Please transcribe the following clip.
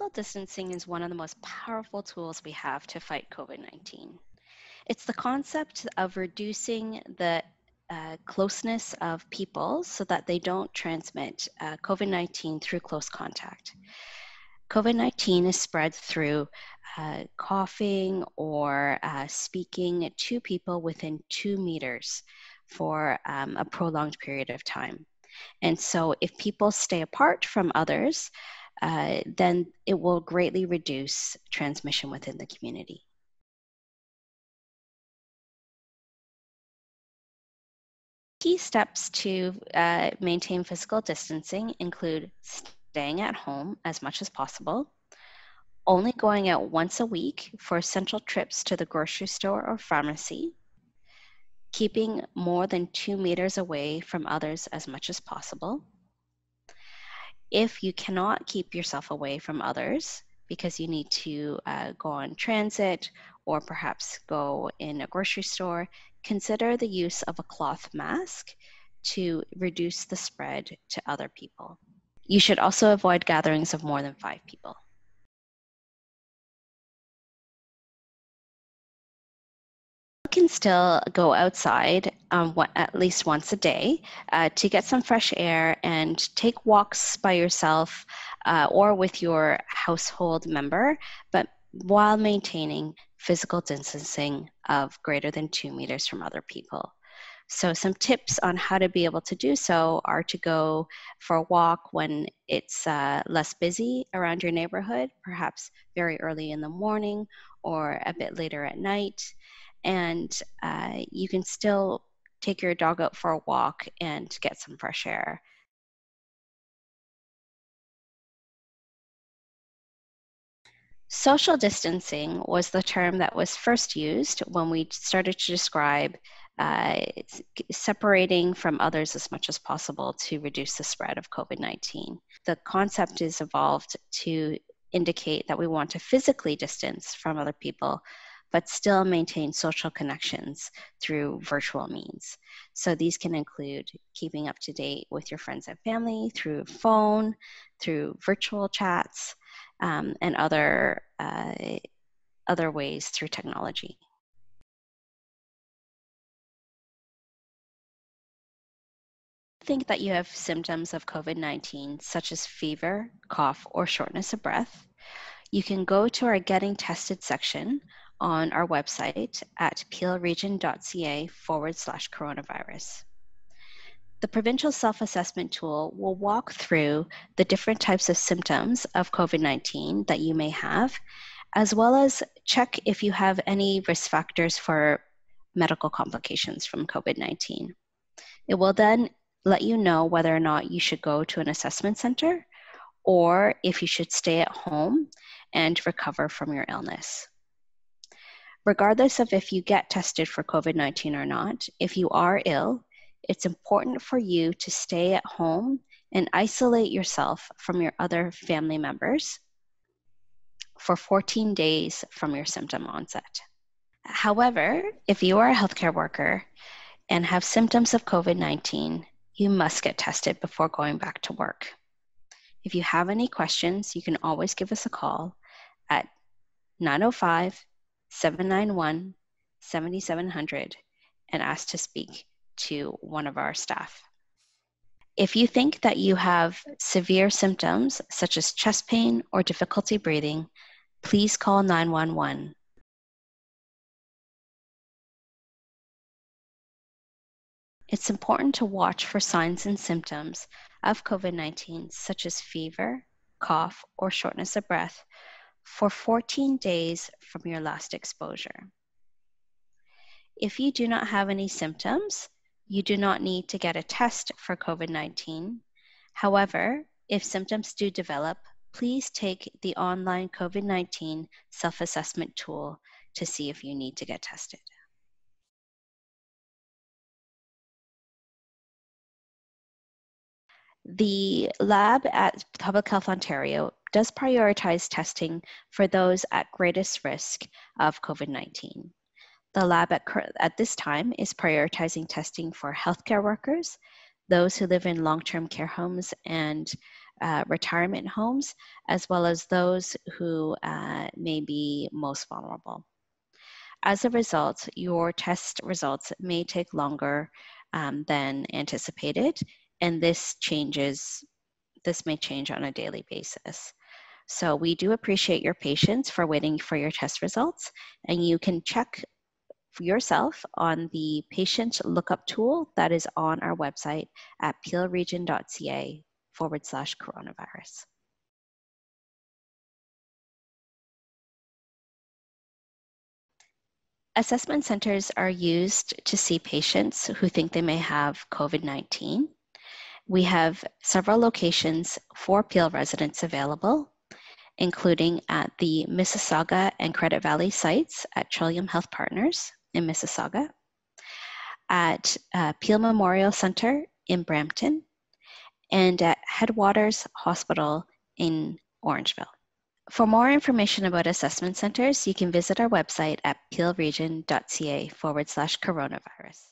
Physical distancing is one of the most powerful tools we have to fight COVID 19. It's the concept of reducing the uh, closeness of people so that they don't transmit uh, COVID 19 through close contact. COVID 19 is spread through uh, coughing or uh, speaking to people within two meters for um, a prolonged period of time. And so, if people stay apart from others, uh, then it will greatly reduce transmission within the community. Key steps to uh, maintain physical distancing include staying at home as much as possible, only going out once a week for essential trips to the grocery store or pharmacy, keeping more than two meters away from others as much as possible. If you cannot keep yourself away from others because you need to uh, go on transit or perhaps go in a grocery store, consider the use of a cloth mask to reduce the spread to other people. You should also avoid gatherings of more than five people. Can still go outside um, what, at least once a day uh, to get some fresh air and take walks by yourself uh, or with your household member, but while maintaining physical distancing of greater than two meters from other people. So, some tips on how to be able to do so are to go for a walk when it's uh, less busy around your neighborhood, perhaps very early in the morning or a bit later at night. And uh, you can still take your dog out for a walk and get some fresh air. Social distancing was the term that was first used when we started to describe uh, separating from others as much as possible to reduce the spread of COVID 19. The concept is evolved to indicate that we want to physically distance from other people, but still maintain social connections through virtual means. So these can include keeping up to date with your friends and family through phone, through virtual chats, um, and other, uh, other ways through technology. Think that you have symptoms of COVID 19, such as fever, cough, or shortness of breath, you can go to our Getting Tested section on our website at peelregion.ca forward slash coronavirus. The provincial self assessment tool will walk through the different types of symptoms of COVID 19 that you may have, as well as check if you have any risk factors for medical complications from COVID 19. It will then let you know whether or not you should go to an assessment center or if you should stay at home and recover from your illness. Regardless of if you get tested for COVID 19 or not, if you are ill, it's important for you to stay at home and isolate yourself from your other family members for 14 days from your symptom onset. However, if you are a healthcare worker and have symptoms of COVID 19, you must get tested before going back to work. If you have any questions, you can always give us a call at 905 791 7700 and ask to speak to one of our staff. If you think that you have severe symptoms such as chest pain or difficulty breathing, please call 911. It's important to watch for signs and symptoms of COVID 19, such as fever, cough, or shortness of breath, for 14 days from your last exposure. If you do not have any symptoms, you do not need to get a test for COVID 19. However, if symptoms do develop, please take the online COVID 19 self assessment tool to see if you need to get tested. The lab at Public Health Ontario does prioritize testing for those at greatest risk of COVID 19. The lab at, at this time is prioritizing testing for healthcare workers, those who live in long term care homes, and uh, retirement homes, as well as those who uh, may be most vulnerable. As a result, your test results may take longer um, than anticipated, and this changes, this may change on a daily basis. So we do appreciate your patience for waiting for your test results, and you can check yourself on the patient lookup tool that is on our website at peelregion.ca forward slash coronavirus. Assessment centers are used to see patients who think they may have COVID 19. We have several locations for Peel residents available, including at the Mississauga and Credit Valley sites at Trillium Health Partners in Mississauga, at uh, Peel Memorial Center in Brampton, and at Headwaters Hospital in Orangeville. For more information about assessment centers, you can visit our website at peelregion.ca forward slash coronavirus.